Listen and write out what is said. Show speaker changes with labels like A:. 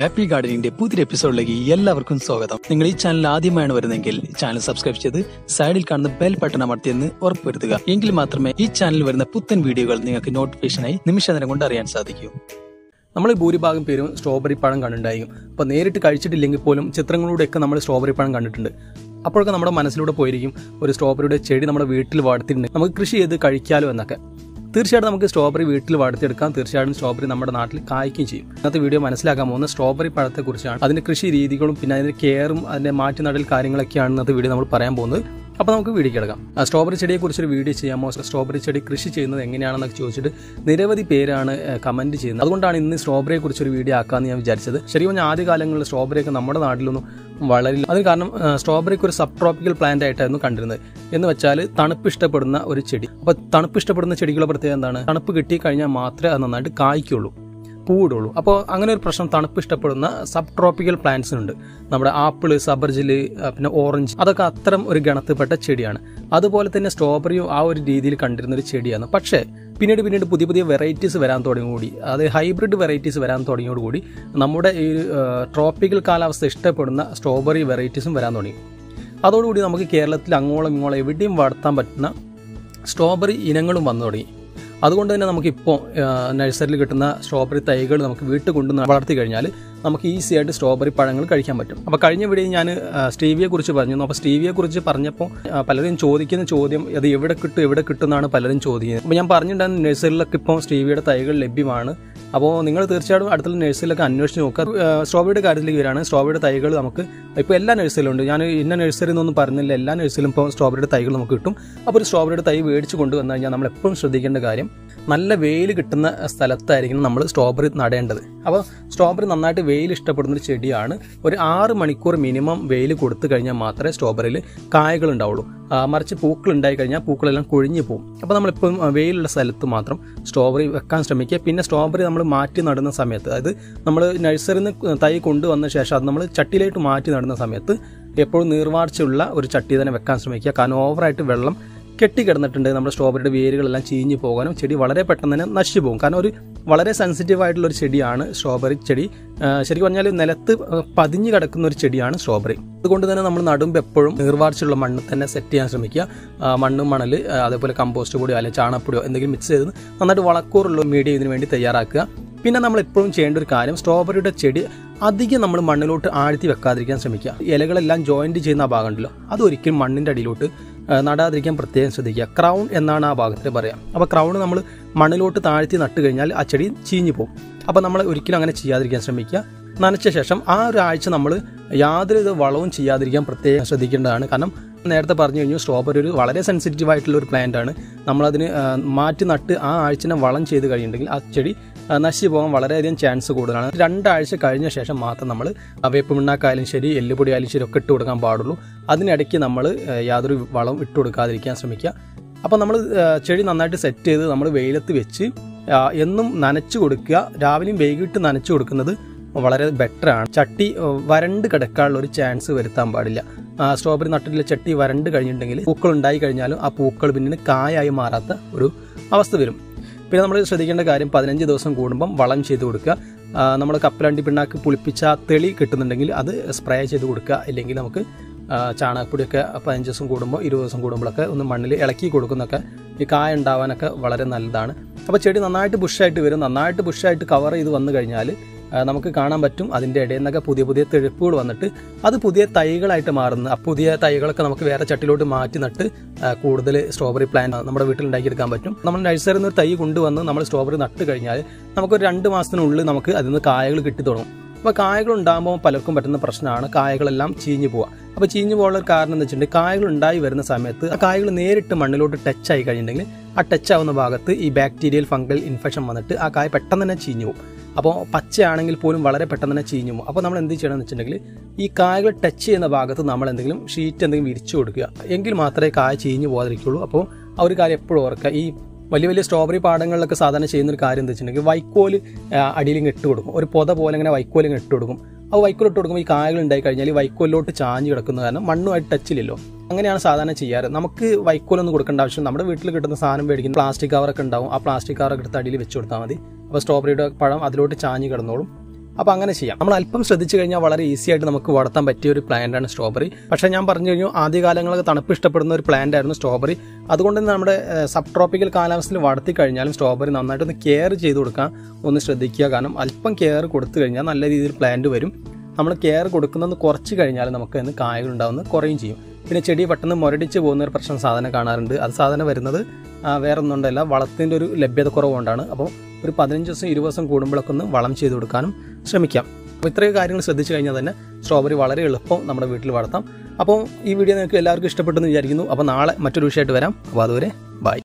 A: Happy ഗാർഡനിന്റെ പുതിയൊരു എപ്പിസോഡിലേക്ക് എല്ലാവർക്കും സ്വാഗതം. നിങ്ങൾ ഈ ചാനൽ ആദ്യമായാണ് വരുന്നതെങ്കിൽ ചാനൽ സബ്സ്ക്രൈബ് ചെയ്ത് സൈഡിൽ കാണുന്ന ബെൽ ബട്ടൺ അമർത്തിയെന്ന് ഉറപ്പുവരുത്തുക. എങ്കിൽ മാത്രമേ ഈ ചാനലിൽ വരുന്ന പുത്തൻ വീഡിയോകൾ നിങ്ങൾക്ക് നോട്ടിഫിക്കേഷനായി നിമിഷ നേരം കൊണ്ട് അറിയാൻ സാധിക്കൂ.
B: നമ്മൾ ഭൂരിഭാഗം പേരും സ്ട്രോബെറി പഴം കണ്ടിട്ടുണ്ടായിരിക്കും. അപ്പോൾ നേരിട്ട് കഴിച്ചിട്ടില്ലെങ്കിൽ പോലും ചിത്രങ്ങളിലൂടെയൊക്കെ നമ്മൾ സ്ട്രോബെറി പഴം കണ്ടിട്ടുണ്ട്. അപ്പോഴൊക്കെ നമ്മുടെ മനസ്സിലൂടെ പോയിരിക്കും ഒരു സ്ട്രോബെറിയുടെ ചെടി നമ്മുടെ വീട്ടിൽ വളർത്തിയിട്ടുണ്ട്. നമുക്ക് കൃഷി ചെയ്ത് കഴിക്കാലോ എന്നൊക്കെ. തീർച്ചയായിട്ടും നമുക്ക് സ്ട്രോബറി വീട്ടിൽ വളർത്തിയെടുക്കാം തീർച്ചയായിട്ടും സ്ട്രോബറി നമ്മുടെ നാട്ടിൽ കായ്ക്കുകയും ചെയ്യും. ഇന്നത്തെ വീഡിയോ മനസ്സിലാക്കാൻ പോകുന്ന സ്ട്രോബറി പഴത്തെക്കുറിച്ചാണ്. അതിന്റെ കൃഷി രീതികളും പിന്നെ അതിന്റെ കെയറും അതിന്റെ മാറ്റി നടൽ കാര്യങ്ങളൊക്കെയാണ് ഇന്നത്തെ വീഡിയോ നമ്മൾ പറയാൻ പോകുന്നത്. അപ്പോൾ നമുക്ക് വീഡിയോ കിടക്കാം. സ്ട്രോബെറി ചെടിയെക്കുറിച്ചൊരു വീഡിയോ ചെയ്യാമോ? സ്ട്രോബെറി ചെടി കൃഷി ചെയ്യുന്നത് എങ്ങനെയാണെന്നൊക്കെ ചോദിച്ചിട്ട് നിരവധി പേരാണ് കമന്റ് ചെയ്യുന്നത്. അതുകൊണ്ടാണ് ഇന്ന് സ്ട്രോബെറിയെ കുറിച്ചൊരു വീഡിയോ ആക്കാന്ന് ഞാൻ വിചാരിച്ചത്. ശരി പറഞ്ഞാൽ ആദ്യ കാലങ്ങളിൽ സ്ട്രോബെറിയൊക്കെ നമ്മുടെ നാട്ടിലൊന്നും വളരില്ല. അതിന് കാരണം സ്ട്രോബെറിക്ക് ഒരു സബ് ട്രോപ്പിക്കൽ പ്ലാന്റ് ആയിട്ടായിരുന്നു കണ്ടിരുന്നത്. എന്ന് വെച്ചാൽ തണുപ്പ് ഇഷ്ടപ്പെടുന്ന ഒരു ചെടി. അപ്പോൾ തണുപ്പ് ഇഷ്ടപ്പെടുന്ന ചെടികളുടെ പ്രത്യേകത എന്താണ്? തണുപ്പ് കിട്ടി കഴിഞ്ഞാൽ മാത്രമേ അത് നന്നായിട്ട് കായ്ക്കുള്ളൂ. പൂവിടുള്ളൂ അപ്പോൾ അങ്ങനെ ഒരു പ്രശ്നം തണുപ്പ് ഇഷ്ടപ്പെടുന്ന സബ് ട്രോപ്പിക്കൽ പ്ലാന്റ്സ് ഉണ്ട് നമ്മുടെ ആപ്പിൾ സബർജിൽ പിന്നെ ഓറഞ്ച് അതൊക്കെ അത്തരം ഒരു ഗണത്തിൽപ്പെട്ട ചെടിയാണ്. അതുപോലെ തന്നെ സ്ട്രോബെറിയും ആ ഒരു രീതിയിൽ കണ്ടിരുന്ന ഒരു ചെടിയാണ്. പക്ഷേ പിന്നീട് പിന്നീട് പുതിയ പുതിയ വെറൈറ്റീസ് വരാൻ തുടങ്ങിയോടി. അത് ഹൈബ്രിഡ് വെറൈറ്റീസ് വരാൻ തുടങ്ങിയോടുകൂടി നമ്മുടെ ഈ ട്രോപ്പിക്കൽ കാലാവസ്ഥ ഇഷ്ടപ്പെടുന്ന സ്ട്രോബെറി വെറൈറ്റീസും വരാൻ തുടങ്ങി. അതോടുകൂടി നമുക്ക് കേരളത്തിൽ അങ്ങോളം ഇങ്ങോളം എവിടെയും വളർത്താൻ പറ്റുന്ന സ്ട്രോബെറി ഇനങ്ങളും വന്നു തുടങ്ങി. അതുകൊണ്ട് തന്നെ നമുക്കിപ്പോൾ നഴ്സറിയിൽ കിട്ടുന്ന സ്ട്രോബെറി തൈകൾ നമുക്ക് വീട്ടിൽ കൊണ്ട് വളർത്തി കഴിഞ്ഞാൽ നമുക്ക് ഈസി ആയിട്ട് സ്ട്രോബെറി പഴങ്ങൾ കഴിക്കാൻ പറ്റും. അപ്പോൾ കഴിഞ്ഞ വീഡിയോ ഞാൻ സ്റ്റീവിയെ കുറിച്ച് പറഞ്ഞു അപ്പോൾ സ്റ്റീവിയെ കുറിച്ച് പറഞ്ഞപ്പോൾ പലരും ചോദിക്കുന്ന ചോദ്യം അത് എവിടെ കിട്ടും എവിടെ കിട്ടും എന്നാണ് പലരും ചോദിക്കുന്നത്. അപ്പോൾ ഞാൻ പറഞ്ഞിട്ടുണ്ടായിരുന്നു നഴ്സറിയിലൊക്കെ ഇപ്പോൾ സ്റ്റീവിയുടെ തൈകൾ ലഭ്യമാണ്. അപ്പോൾ നിങ്ങൾ തീർച്ചയായിട്ടും അടുത്തുള്ള നഴ്സറിയിലൊക്കെ അന്വേഷിച്ച് നോക്കുക സ്ട്രോബെറിയുടെ കാര്യത്തിലേക്ക് വരികയാണ്. സ്ട്രോബെറിയുടെ തൈകൾ നമുക്ക് ഇപ്പോൾ എല്ലാ നഴ്സറിയിലും ഉണ്ട്. ഞാൻ ഇന്ന നഴ്സറി എന്നൊന്നും പറഞ്ഞില്ല. എല്ലാ നഴ്സറിയിലും ഇപ്പോൾ സ്ട്രോബെറിയുടെ തൈകൾ നമുക്ക് കിട്ടും. അപ്പോൾ ഒരു സ്ട്രോബെറിയുടെ തൈ മേടിച്ച് കൊണ്ടുവന്നു കഴിഞ്ഞാൽ നമ്മൾ എപ്പോഴും ശ്രദ്ധിക്കേണ്ട കാര്യം നല്ല വെയിൽ കിട്ടുന്ന സ്ഥലത്തായിരിക്കും നമ്മൾ സ്ട്രോബെറി നടേണ്ടത്. അപ്പോൾ സ്ട്രോബെറി നന്നായിട്ട് വെയിൽ ഇഷ്ടപ്പെടുന്ന ഒരു ചെടിയാണ്. ഒരു ആറ് മണിക്കൂർ മിനിമം വെയിൽ കൊടുത്തു കഴിഞ്ഞാൽ മാത്രമേ സ്ട്രോബെറിയിൽ കായകൾ ഉണ്ടാവുള്ളൂ. മറിച്ച് പൂക്കൾ ഉണ്ടായി കഴിഞ്ഞാൽ പൂക്കളെല്ലാം കൊഴിഞ്ഞു പോകും. അപ്പോൾ നമ്മളിപ്പം വെയിലുള്ള സ്ഥലത്ത് മാത്രം സ്ട്രോബെറി വെക്കാൻ ശ്രമിക്കുക. പിന്നെ സ്ട്രോബെറി നമ്മൾ മാറ്റി നടുന്ന സമയത്ത് അതായത് നമ്മൾ നഴ്സറിയിൽ നിന്ന് തൈ കൊണ്ടുവന്ന ശേഷം അത് നമ്മൾ ചട്ടിയിലായിട്ട് മാറ്റി നടുന്ന സമയത്ത് എപ്പോഴും നീർവാർച്ചയുള്ള ഒരു ചട്ടി തന്നെ വെക്കാൻ ശ്രമിക്കുക. കാരണം ഓവറായിട്ട് വെള്ളം കെട്ടിക്കിടന്നിട്ടുണ്ട്. നമ്മുടെ സ്ട്രോബെറിയുടെ വേരുകളെല്ലാം ചീഞ്ഞു പോകാനും ചെടി വളരെ പെട്ടെന്ന് തന്നെ നശിച്ചു പോകും. കാരണം ഒരു വളരെ സെൻസിറ്റീവ് ആയിട്ടുള്ള ഒരു ചെടിയാണ് സ്ട്രോബെറി ചെടി. ശരിക്കും പറഞ്ഞാൽ നിലത്ത് പതിഞ്ഞു കിടക്കുന്ന ഒരു ചെടിയാണ് സ്ട്രോബെറി. അതുകൊണ്ട് തന്നെ നമ്മൾ നടുമ്പോൾ എപ്പോഴും നീർവാർച്ചുള്ള മണ്ണ് തന്നെ സെറ്റ് ചെയ്യാൻ ശ്രമിക്കുക. മണ്ണും മണൽ അതേപോലെ കമ്പോസ്റ്റ് പൊടിയോ അല്ലെങ്കിൽ ചാണപ്പൊടിയോ എന്തെങ്കിലും മിക്സ് ചെയ്ത് നന്നായിട്ട് വളക്കൂറുള്ള മീഡിയം ഇതിന് വേണ്ടി തയ്യാറാക്കുക. പിന്നെ നമ്മൾ എപ്പോഴും ചെയ്യേണ്ട ഒരു കാര്യം സ്ട്രോബെറിയുടെ ചെടി അധികം നമ്മൾ മണ്ണിലോട്ട് ആഴ്ത്തി വെക്കാതിരിക്കാൻ ശ്രമിക്കുക. ഇലകളെല്ലാം ജോയിന്റ് ചെയ്യുന്ന ആ അതൊരിക്കലും മണ്ണിന്റെ അടിയിലോട്ട് നടാതിരിക്കാൻ പ്രത്യേകം ശ്രദ്ധിക്കുക. ക്രൗൺ എന്നാണ് ആ ഭാഗത്തിൽ പറയാം. അപ്പോൾ ക്രൗൺ നമ്മൾ മണ്ണിലോട്ട് താഴ്ത്തി നട്ട് കഴിഞ്ഞാൽ ആ ചെടി ചീഞ്ഞു പോകും. അപ്പോൾ നമ്മൾ ഒരിക്കലും അങ്ങനെ ചെയ്യാതിരിക്കാൻ ശ്രമിക്കുക. നനച്ച ശേഷം ആ ഒരു ആഴ്ച നമ്മൾ യാതൊരു വളവും ചെയ്യാതിരിക്കാൻ പ്രത്യേകം ശ്രദ്ധിക്കേണ്ടതാണ്. കാരണം നേരത്തെ പറഞ്ഞു കഴിഞ്ഞു സ്ട്രോബെറി ഒരു വളരെ സെൻസിറ്റീവ് ആയിട്ടുള്ള ഒരു പ്ലാന്റ് ആണ്. നമ്മളതിന് മാറ്റി നട്ട് ആ ആഴ്ചനെ വളം ചെയ്ത് കഴിയുന്നുണ്ടെങ്കിൽ ആ ചെടി നശിച്ചു പോകാൻ വളരെയധികം ചാൻസ് കൂടുതലാണ്. രണ്ടാഴ്ച കഴിഞ്ഞ ശേഷം മാത്രം നമ്മൾ വേപ്പ് മിണ്ണാക്കായാലും ശരി എല്ലുപൊടി ആയാലും ശരി ഒക്കെ ഇട്ട് കൊടുക്കാൻ പാടുള്ളൂ. അതിനിടയ്ക്ക് നമ്മൾ യാതൊരു വളം ഇട്ട് കൊടുക്കാതിരിക്കാൻ ശ്രമിക്കുക. അപ്പോൾ നമ്മൾ ചെടി നന്നായിട്ട് സെറ്റ് ചെയ്ത് നമ്മൾ വെയിലത്ത് വെച്ച് എന്നും നനച്ചു കൊടുക്കുക. രാവിലെയും വൈകിട്ട് നനച്ചു കൊടുക്കുന്നത് വളരെ ബെറ്ററാണ് ചട്ടി വരണ്ട് കിടക്കാനുള്ള ഒരു ചാൻസ് വരുത്താൻ പാടില്ല. സ്ട്രോബെറി നട്ടിലെ ചട്ടി വരണ്ട് കഴിഞ്ഞിട്ടുണ്ടെങ്കിൽ പൂക്കൾ ഉണ്ടായി കഴിഞ്ഞാലും ആ പൂക്കൾ പിന്നീട് കായായി മാറാത്ത ഒരു അവസ്ഥ വരും. പിന്നെ നമ്മൾ ശ്രദ്ധിക്കേണ്ട കാര്യം പതിനഞ്ച് ദിവസം കൂടുമ്പം വളം ചെയ്ത് കൊടുക്കുക. നമ്മൾ കപ്പലണ്ടി പിണ്ണാക്ക് പുളിപ്പിച്ച തെളി കിട്ടുന്നുണ്ടെങ്കിൽ അത് സ്പ്രേ ചെയ്ത് കൊടുക്കുക. ഇല്ലെങ്കിൽ നമുക്ക് ചാണകപ്പൊടിയൊക്കെ പതിനഞ്ച് ദിവസം കൂടുമ്പോൾ ഇരുപത് ദിവസം കൂടുമ്പോഴൊക്കെ ഒന്ന് മണ്ണിൽ ഇളക്കി കൊടുക്കുന്നൊക്കെ ഈ കായ ഉണ്ടാവാനൊക്കെ വളരെ നല്ലതാണ്. അപ്പോൾ ചെടി നന്നായിട്ട് ബുഷായിട്ട് വരും. നന്നായിട്ട് ബുഷായിട്ട് കവർ ചെയ്ത് വന്നു കഴിഞ്ഞാൽ നമുക്ക് കാണാൻ പറ്റും. അതിന്റെ ഇടയിൽ നിന്നൊക്കെ പുതിയ പുതിയ തെഴുപ്പുകൾ വന്നിട്ട് അത് പുതിയ തൈകളായിട്ട് മാറുന്നു ആ പുതിയ തൈകളൊക്കെ നമുക്ക് വേറെ ചട്ടിലോട്ട് മാറ്റി നട്ട് കൂടുതൽ സ്ട്രോബെറി പ്ലാൻ നമ്മുടെ വീട്ടിൽ ഉണ്ടാക്കിയെടുക്കാൻ പറ്റും. നമ്മൾ നഴ്സറിയിൽ നിന്ന് ഒരു തൈ കൊണ്ടുവന്ന് നമ്മൾ സ്ട്രോബെറി നട്ട് കഴിഞ്ഞാൽ നമുക്കൊരു രണ്ട് മാസത്തിനുള്ളിൽ നമുക്ക് അതിൽ നിന്ന് കായകൾ കിട്ടി തുടങ്ങും. അപ്പോൾ കായകൾ ഉണ്ടാകുമ്പോൾ പലർക്കും പറ്റുന്ന പ്രശ്നമാണ്. കായകളെല്ലാം ചീഞ്ഞു പോവുക. അപ്പോൾ ചീഞ്ഞു പോകാനുള്ള കാരണം എന്ന് വെച്ചിട്ടുണ്ടെങ്കിൽ കായകൾ ഉണ്ടായി വരുന്ന സമയത്ത് ആ കായകൾ നേരിട്ട് മണ്ണിലോട്ട് ടച്ച് ആയി കഴിഞ്ഞിട്ടുണ്ടെങ്കിൽ ആ ടച്ച് ആവുന്ന ഭാഗത്ത് ഈ ബാക്ടീരിയൽ ഫംഗൽ ഇൻഫെക്ഷൻ വന്നിട്ട് ആ കായ പെട്ടെന്ന് തന്നെ ചീഞ്ഞു പോകും. അപ്പോൾ പച്ചയാണെങ്കിൽ പോലും വളരെ പെട്ടെന്ന് തന്നെ ചീഞ്ഞു പോകും. അപ്പോൾ നമ്മൾ എന്ത് ചെയ്യണമെന്ന് വെച്ചിട്ടുണ്ടെങ്കിൽ ഈ കായകൾ ടച്ച് ചെയ്യുന്ന ഭാഗത്ത് നമ്മൾ എന്തെങ്കിലും ഷീറ്റ് എന്തെങ്കിലും വിരിച്ചു കൊടുക്കുക. എങ്കിൽ മാത്രമേ കായ ചീഞ്ഞു പോകാതിരിക്കുള്ളൂ അപ്പോൾ ആ ഒരു കാര്യം എപ്പോഴും ഓർക്കുക. ഈ വലിയ വലിയ സ്ട്രോബെറി പാടങ്ങളിലൊക്കെ സാധാരണ ചെയ്യുന്ന ഒരു കാര്യം എന്താ വെച്ചിട്ടുണ്ടെങ്കിൽ വൈക്കോൽ അടിയിലും ഇട്ട് കൊടുക്കും. ഒരു പൊത പോലെ ഇങ്ങനെ വൈക്കോലിങ്ങനെ ഇട്ട് കൊടുക്കും. ആ വൈക്കോലോട്ട് കൊടുക്കുമ്പോൾ ഈ കായകൾ ഉണ്ടായി കഴിഞ്ഞാൽ വൈക്കോലിലോട്ട് ചാഞ്ഞ് കിടക്കുന്ന കാരണം മണ്ണുമായിട്ട് ടച്ചില്ലല്ലോ അങ്ങനെയാണ് സാധാരണ ചെയ്യാറ്. നമുക്ക് വൈക്കോലൊന്നും കൊടുക്കേണ്ട ആവശ്യം നമ്മുടെ വീട്ടിൽ കിട്ടുന്ന സാധനം മേടിക്കുന്ന പ്ലാസ്റ്റിക് കവറൊക്കെ ഉണ്ടാവും. ആ പ്ലാസ്റ്റിക് കവറൊക്കെ എടുത്ത് അടിയിൽ വെച്ച് കൊടുത്താൽ മതി. അപ്പോൾ സ്ട്രോബെറിയുടെ പഴം അതിലോട്ട് ചാഞ്ഞ് കിടന്നോളും. അപ്പോൾ അങ്ങനെ ചെയ്യാം. നമ്മൾ അല്പം ശ്രദ്ധിച്ചു കഴിഞ്ഞാൽ വളരെ ഈസി ആയിട്ട് നമുക്ക് വളർത്താൻ പറ്റിയ ഒരു പ്ലാന്റ് ആണ് സ്ട്രോബറി പക്ഷേ ഞാൻ പറഞ്ഞു കഴിഞ്ഞു ആദ്യകാലങ്ങളൊക്കെ തണുപ്പ് ഇഷ്ടപ്പെടുന്ന ഒരു പ്ലാന്റ് ആയിരുന്നു സ്ട്രോബറി അതുകൊണ്ട് തന്നെ നമ്മുടെ സബ് ട്രോപ്പിക്കൽ കാലാവസ്ഥയിൽ വളർത്തി കഴിഞ്ഞാലും സ്ട്രോബറി നന്നായിട്ട് ഒന്ന് കെയർ ചെയ്ത് കൊടുക്കാൻ ഒന്ന് ശ്രദ്ധിക്കുക. കാരണം അല്പം കെയർ കൊടുത്തു കഴിഞ്ഞാൽ നല്ല രീതിയിൽ പ്ലാന്റ് വരും. നമ്മൾ കെയർ കൊടുക്കുന്നത് കുറച്ച് കഴിഞ്ഞാൽ നമുക്ക് അതിന് കായകൾ ഉണ്ടാവുന്നത് കുറയും ചെയ്യും. പിന്നെ ചെടി പെട്ടെന്ന് മുരടിച്ച് പോകുന്ന ഒരു പ്രശ്നം സാധനം കാണാറുണ്ട്. അത് സാധനം വരുന്നത് വേറെ ഒന്നും ഉണ്ടല്ല വളത്തിന്റെ ഒരു ലഭ്യത കുറവുകൊണ്ടാണ് അപ്പോൾ ഒരു പതിനഞ്ച് ദിവസം ഇരുപത് ദിവസം കൂടുമ്പോഴൊക്കെ ഒന്ന് വളം ചെയ്ത് കൊടുക്കാനും ശ്രമിക്കാം. അപ്പോൾ ഇത്രയും കാര്യങ്ങൾ ശ്രദ്ധിച്ചു കഴിഞ്ഞാൽ തന്നെ സ്ട്രോബെറി വളരെ എളുപ്പം നമ്മുടെ വീട്ടിൽ വളർത്താം. അപ്പോൾ ഈ വീഡിയോ നിങ്ങൾക്ക് എല്ലാവർക്കും ഇഷ്ടപ്പെട്ടെന്ന് വിചാരിക്കുന്നു. അപ്പോൾ നാളെ മറ്റൊരു വിഷയമായിട്ട് വരാം. അപ്പോൾ അതുവരെ ബൈ.